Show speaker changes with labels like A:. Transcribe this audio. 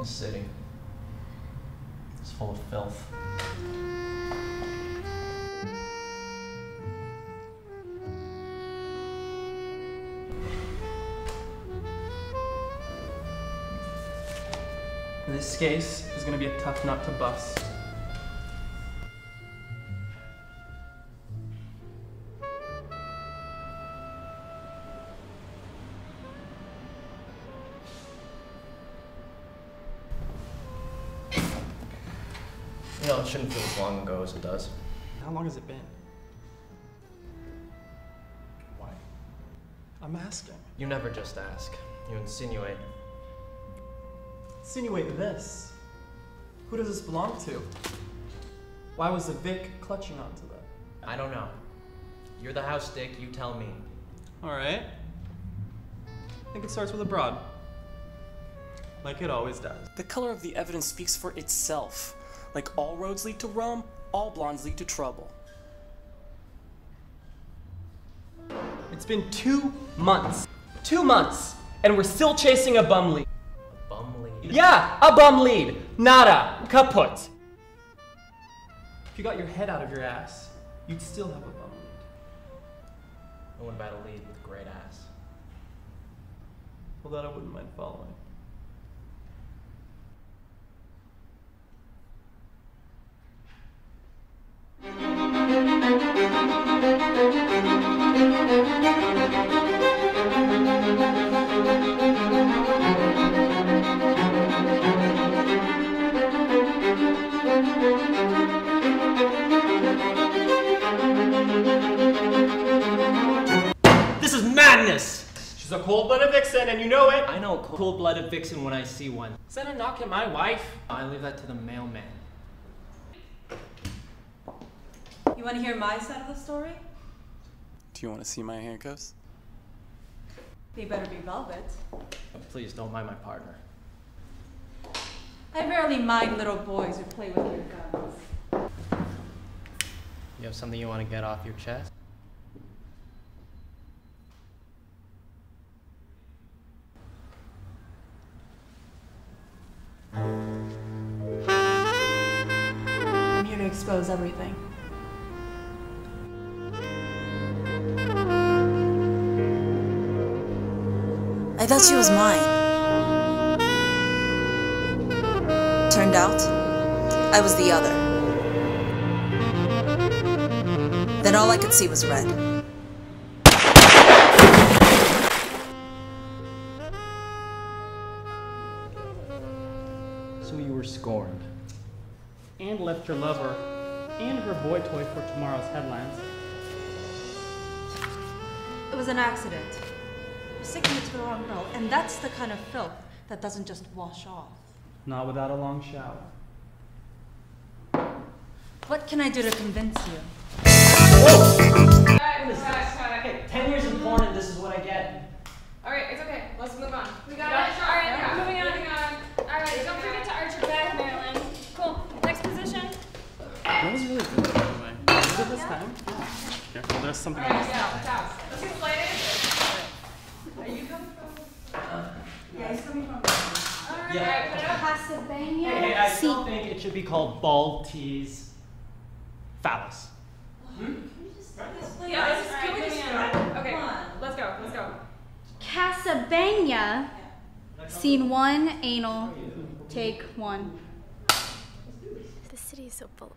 A: This city is full of filth. In this case is going to be a tough nut to bust.
B: You know, it shouldn't feel as long ago as it does.
A: How long has it been?
B: Why?
A: I'm asking.
B: You never just ask. You insinuate.
A: Insinuate this. Who does this belong to? Why was the Vic clutching onto that?
B: I don't know. You're the house dick, you tell me.
A: Alright. I think it starts with a broad. Like it always does.
C: The color of the evidence speaks for itself. Like all roads lead to Rome, all blondes lead to trouble.
A: It's been two months. Two months! And we're still chasing a bum lead.
B: A Bum lead.
A: Yeah, a bum lead. Nada. Kaput. If you got your head out of your ass, you'd still have a bum lead.
B: And what about a lead with a great ass?
A: Well, that I wouldn't mind following. Cold-blooded vixen, and you know it.
B: I know a cold blooded vixen when I see one.
A: Is that a knock at my wife?
B: I leave that to the mailman.
D: You want to hear my side of the story?
C: Do you want to see my handcuffs?
D: They better be velvet.
B: But please don't mind my partner.
D: I rarely mind little boys who play with your guns.
B: You have something you want to get off your chest?
D: Expose everything. I thought she was mine. Turned out, I was the other. Then all I could see was red.
B: So you were scorned.
E: and left your lover and her boy toy for tomorrow's headlines.
D: It was an accident. You're sticking it to the wrong girl, and that's the kind of filth that doesn't just wash off.
E: Not without a long shower.
D: What can I do to convince you?
B: Okay,
E: That was really good, by the way. Was it this time? Here, well, there's something
F: Alright,
E: else.
F: yeah. Let's get slated. Are you coming from?
D: Yeah, he's coming from.
F: Alright, put it.
E: Hey, hey, I still think it should be called bald tease phallus.
F: Yeah, let's just, can we just, okay, let's go, let's go.
G: Casablanca. Scene one, anal. Take one.
H: The city is so full